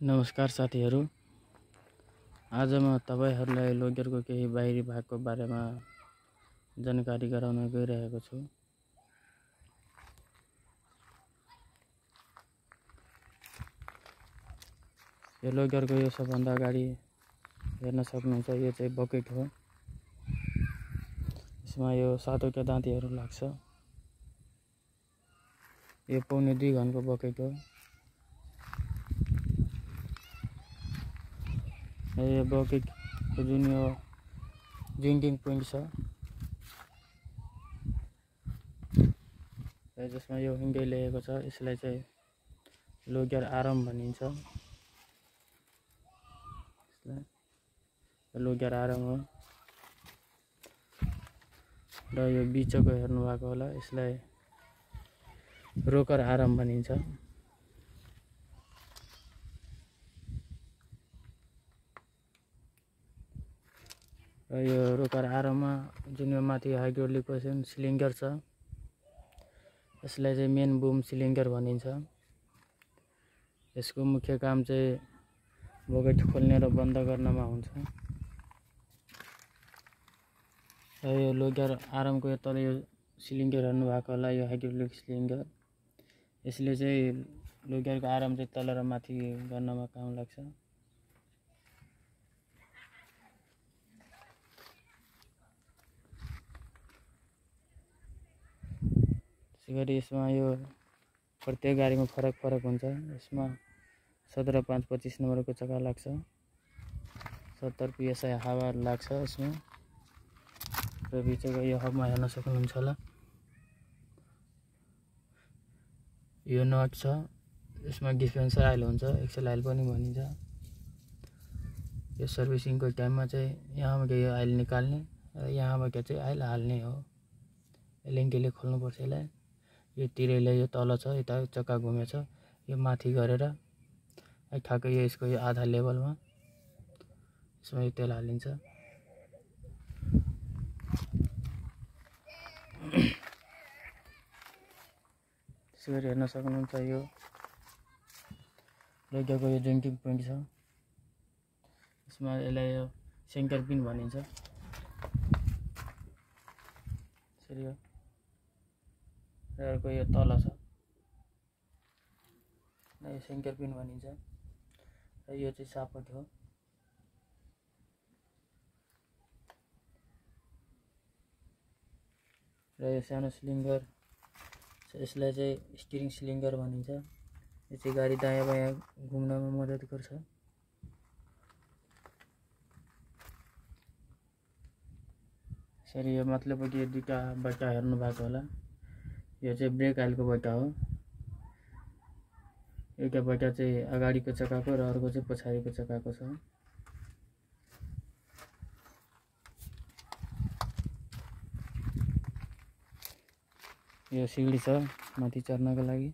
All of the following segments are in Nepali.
नमस्कार साथीहरू। आज म तपाईँहरूलाई लोगरको केही बाहिरी भागको बारेमा जानकारी गराउन गइरहेको छु। यो लोगरको यो सबभन्दा अगाडि हेर्न सक्नुहुन्छ यो चाहिँ बकेट हो। यसमा यो सातवटा दाँतीहरू लाग्छ। यो पाउने दुई घनको बकेट हो। यो बकेटको जुन यो ड्रिङ्किङ पोइन्ट छ। जसमा यो हिँडै ल्याएको छ यसलाई चाहिँ लोग्यार आराम भनिन्छ। लोग्यार आराम हो। र यो बिचको हेर्नुभएको होला यसलाई रोकर आराम भनिन्छ। र यो रोकर आराममा जुन यो माथि हाइड्रोलिक सिलिन्डर छ। यसलाई चाहिँ मेन बुम सिलिन्डर भनिन्छ। यसको मुख्य काम चाहिँ बकेट खोल्ने र बन्द गर्नमा हुन्छ। र यो लोगर आरामको यो तल यो सिलिन्डर हेर्नुभएको होला यो हाइड्रोलिक सिलिन्डर। यसले चाहिँ लोगरको आराम चाहिँ तल र माथि गर्नमा काम लाग्छ। त्यसै गरी यसमा यो प्रत्येक गाडीमा फरक फरक हुन्छ। यसमा सत्र पाँच पच्चिस नम्बरको चक्का लाग्छ। सत्तर पिएसआई हावा लाग्छ यसमा। र बिचको यो हबमा हेर्न सक्नुहुन्छ होला। यो नट छ। यसमा डिस्पेन्सर आइल हुन्छ। एक्सेल आइल पनि भनिन्छ। यो सर्भिसिङको टाइममा चाहिँ यहाँबाट यो आइल निकाल्ने। र यहाँबाट चाहिँ आइल हाल्ने हो। एलएनटीले खोल्नुपर्छ यसलाई। यो तिरैले यो तल छ यता चक्का घुमेछ यो माथि गरेर ठ्याक्कै यो यसको यो आधा लेभलमा यसमा यो तेल हालिन्छ। त्यसै गरी हेर्न सक्नुहुन्छ यो लग्याको यो ड्रिङ्किङ पोइन्ट छ। यसमा यसलाई यो सेङ्कर पिन भनिन्छ। यसरी र अर्को यो तल छ। यो सेङ्कर पिन भनिन्छ। र यो चाहिँ सापट हो। र यो सानो सिलिन्डर यसलाई चाहिँ स्टिरिङ सिलिन्डर भनिन्छ। यो चाहिँ गाडी दायाँ बायाँ घुम्नमा मद्दत गर्छ। यसरी यो मतलबपट्टि यो दुइटा बट्टा हेर्नु भएको होला। यो चाहिँ ब्रेक आइलको बट्टा हो। एउटा बट्टा चाहिँ अगाडिको चक्काको र अर्को चाहिँ पछाडिको चक्काको छ। यो सिँढी छ माथि चढ्नको लागि।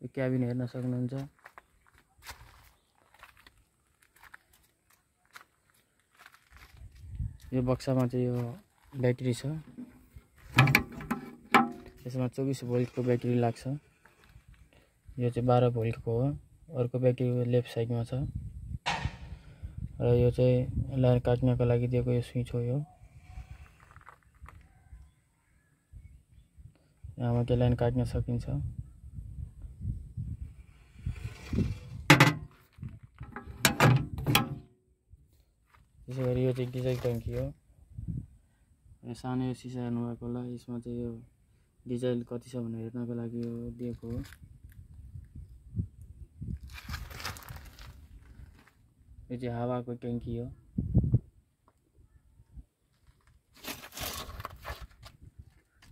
यो क्याबिन हेर्न सक्नुहुन्छ। यो बक्सामा चाहिँ यो ब्याट्री छ। यसमा चौबिस भोल्टको ब्याट्री लाग्छ। यो चाहिँ बाह्र भोल्टको हो। अर्को ब्याट्री लेफ़्ट साइडमा छ। र यो यो स्विच हो यो। यहाँबाट लाइन काट्न सकिन्छ। त्यसै गरी यो हो। सानो सिसा चाहिँ यो डिजल कति छ भनेर हेर्नको लागि यो दिएको हो। यो चाहिँ हावाको ट्याङ्की हो।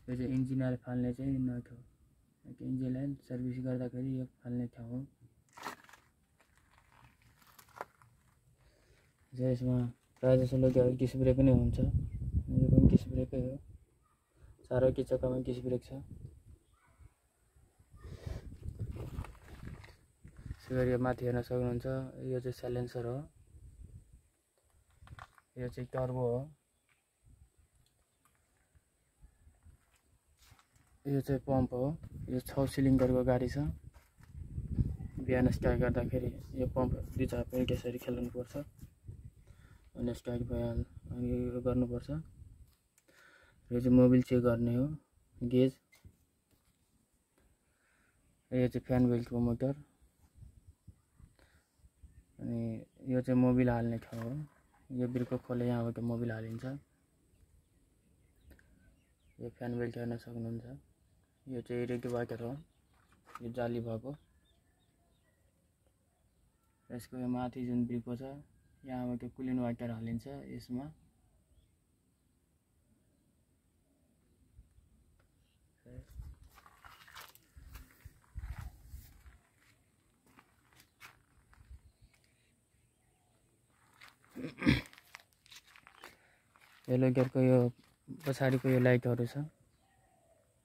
यो चाहिँ इन्जिन आइल फाल्ने चाहिँ नट हो। इन्जिन आइल सर्भिस गर्दाखेरि यो फाल्ने ठाउँ हो। यसमा प्रायः जस्तो लोग डिस ब्रेक नै हुन्छ। यो पनि डिस ब्रेकै हो चारवटै चक्कामा डिस ब्रेक छ त्यसै यो माथि हेर्न सक्नुहुन्छ। यो चाहिँ साइलेन्सर हो। यो चाहिँ टर्बो हो। यो चाहिँ पम्प हो। यो छ सिलिन्डरको गाडी छ। बिहान स्टार्ट गर्दाखेरि यो पम्प दुई चार मिनट यसरी खेलाउनुपर्छ अनि स्टार्ट भइहाल अनि यो गर्नुपर्छ। यो चाहिँ मोबिल चेक गर्ने हो गेज। यो चाहिँ फ्यान बेल्टको मोटर। अनि यो चाहिँ मोबिल हाल्ने ठाउँ हो। यो बिर्को खोले यहाँबाट मोबिल हालिन्छ। यो फ्यान बेल्ट हेर्न सक्नुहुन्छ। यो चाहिँ रेगुलेटर हो। यो जाली भएको। यसको यो माथि जुन बिर्को छ यहाँबाट कुलिन वाटर हालिन्छ यसमा। यो लोगरको यो पछाडिको यो लाइटहरू छ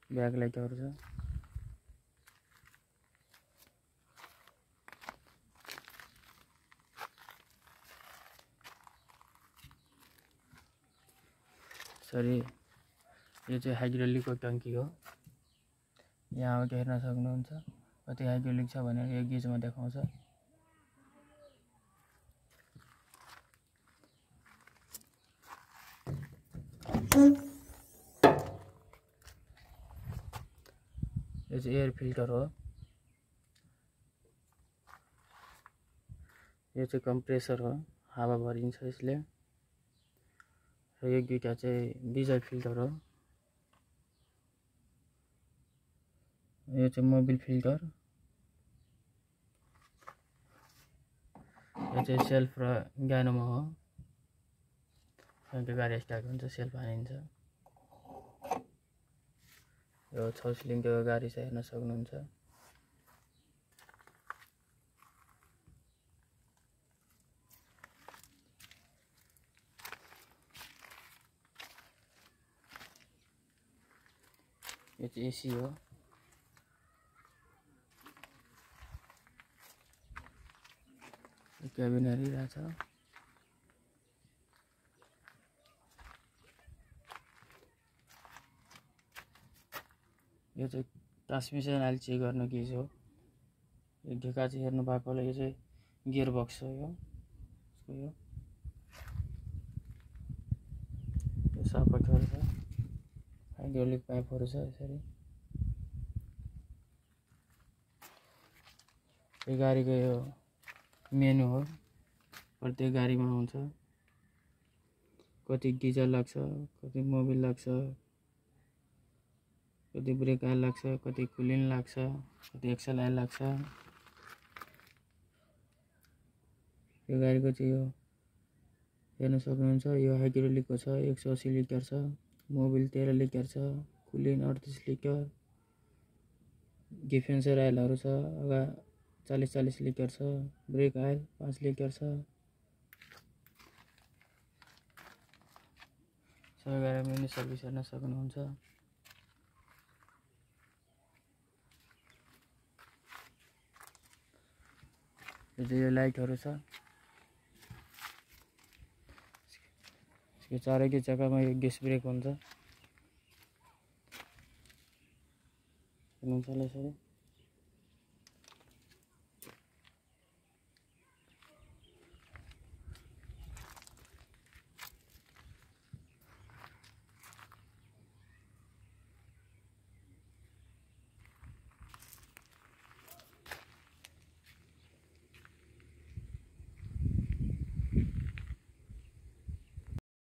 ब्याक लाइटहरू छ। सरी यो चाहिँ हाइड्रोलिकको टङ्की हो। यहाँबाट हेर्न सक्नुहुन्छ। कति हाइड्रोलिक छ भनेर यो गेजमा देखाउँछ। चाहिँ एयर फ़िल्टर हो। यो चाहिँ कम्प्रेसर हो, हावा भरिन्छ यसले। र यो दुइटा चाहिँ डिजल फ़िल्टर हो। यो चाहिँ मोबिल फ़िल्टर यो चाहिँ सेल्फ र ग्यानोमा हो। गाडी स्टार्ट हुन्छ सेल्फ हानिन्छ यो छ सिलिन्डरको गाडी छ हेर्न सक्नुहुन्छ। यो चाहिँ एसी हो। क्याबिन हेरिरहेछ। यो चाहिँ ट्रान्समिसन अहिले चेक गर्नु के हो। यो ढेका चाहिँ हेर्नु भएकोले यो चाहिँ गियर बक्स हो यो। यसको यो। सपोर्टहरू छ। हाइड्रोलिक पाइपहरू छ यसरी। यो गाडीको यो मेनु हो। प्रत्येक गाडीमा हुन्छ कति डिजल लाग्छ कति मोबिल लाग्छ। कति ब्रेक आइल लाग्छ कति कुलिन लाग्छ कति एक्सल आइल लाग्छ यो गाडीको चाहिँ यो हेर्न सक्नुहुन्छ यो हाइड्रोलिकको छ एक सौ असी लिटर छ मोबिल तेह्र लिटर छ कुलिन अडतिस लिटर डिफेन्सर आइलहरू छ अगा चालिस चालिस लिटर छ ब्रेक आइल पाँच लिटर छ। सबै गाडीमा मिनी सर्भिस हेर्न सक्नुहुन्छ। यो चाहिँ यो लाइटहरू छ। यसको चारैकै जग्गामा यो गेस ब्रेक हुन्छ यसरी।